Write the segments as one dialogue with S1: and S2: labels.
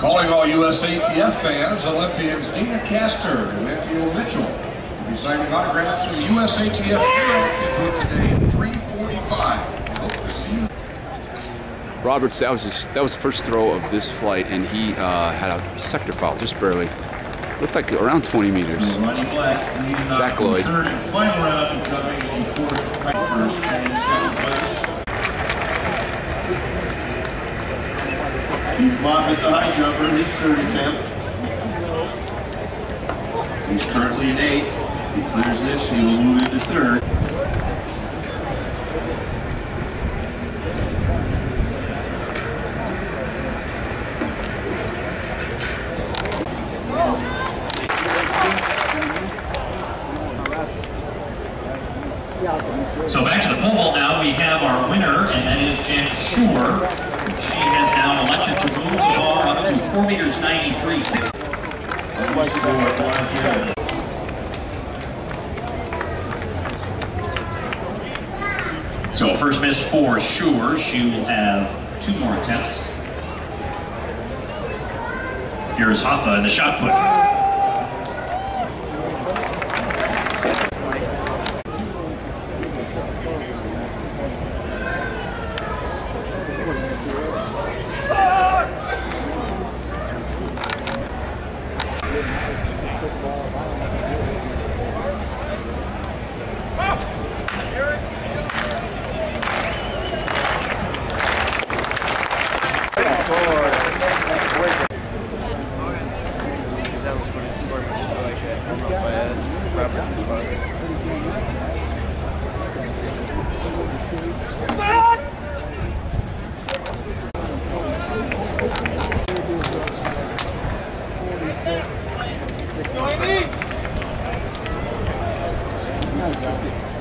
S1: Calling all USATF fans, Olympians Deena Kastor and Matthew Mitchell will be signing autographs for the USATF Hero book today at 345. Hope to see you.
S2: Roberts, that was his, that was the first throw of this flight, and he uh, had a sector foul, just barely. Looked like around 20 meters.
S1: Ronnie Black leading
S2: Zach Lloyd.
S1: the third and final round, jumping in fourth, tight first, and in second place. Keith Moffatt, the high jumper, his third attempt. He's currently in eighth. If he clears this, he will move into third.
S3: So back to the pole vault now, we have our winner, and that is Jenn Suhr. She has now elected to move the bar up to 4 meters 93, 6. So first miss for Suhr. She will have two more attempts. Here's Hoffa in the shot put.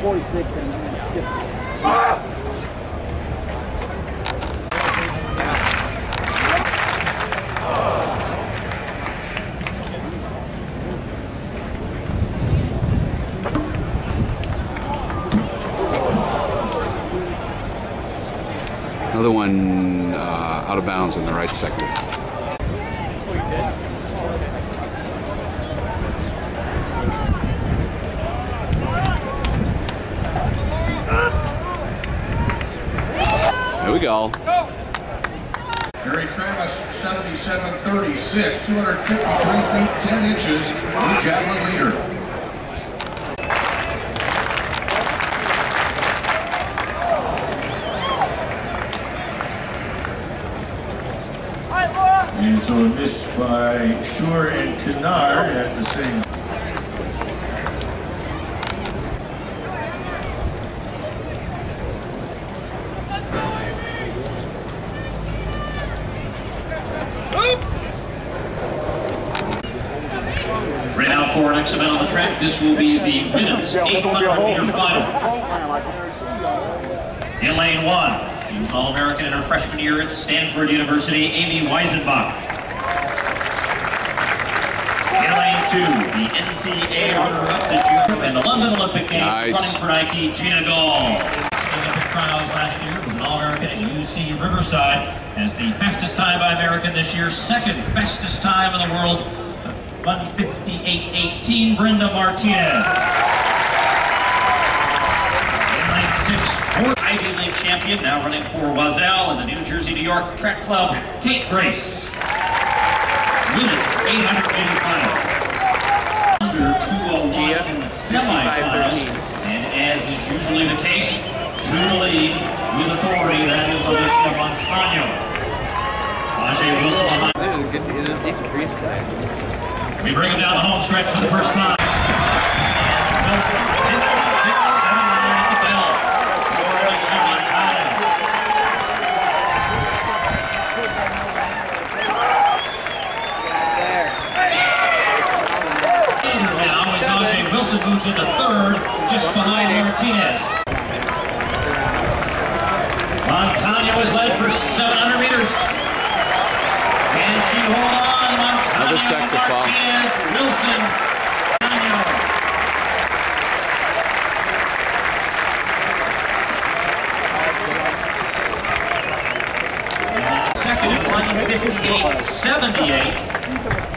S4: 46 and
S2: 50. In the right sector. There we go.
S1: Barry Kramus, 77-36, 253 feet, 10 inches, javelin leader. And so a miss by Suhr and Kennard at the same.
S3: Right now for next event on the track, this will be the women's 800 meter final. In lane one, she was All-American in her freshman year at Stanford University, Amy Weissenbach. In lane two, the NCAA runner-up this year and the London Olympic Games
S2: Nice.
S3: running for Nike, Geena Gall. Olympic trials last year was an All-American at UC Riverside as the fastest time by American this year, second fastest time in the world, 158.18, Brenda Martinez. Ivy League champion, now running for Oiselle in the New Jersey, New York Track Club, Kate Grace. Women's 800 meter final. Under 201 in the semifinals, and as is usually the case, to the lead with authority, that is Alysia Montano. Ajeé Wilson.
S5: It was good to hit a decent breeze today.
S3: We bring him down the home stretch for the first time. Wilson, hit six, seven, nine at the bell. For Alysia Montano. Now as Ajeé Wilson moves into third, just behind Martinez. Montano is led for 700 meters. Can she hold on? Montano,
S2: Another sector foul.
S3: Martinez, Wilson, Montano. Second at 158.18.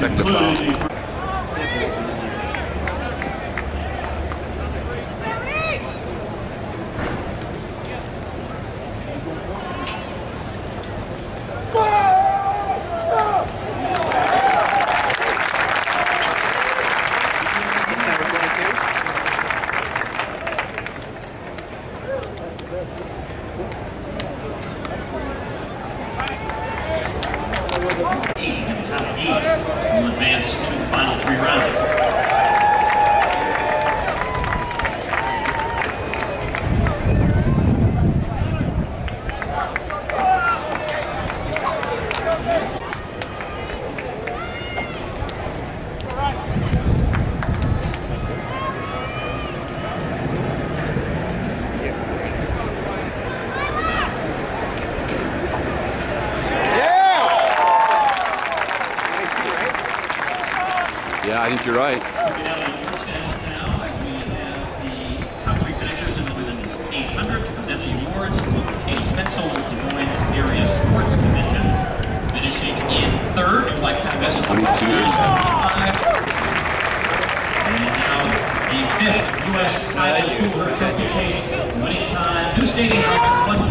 S3: insectified. Moines Area Sports Commission, finishing in third, lifetime best of
S2: 22.
S3: 22.85. And now the fifth U.S. Title Tour Trophy case, winning time, new stadium record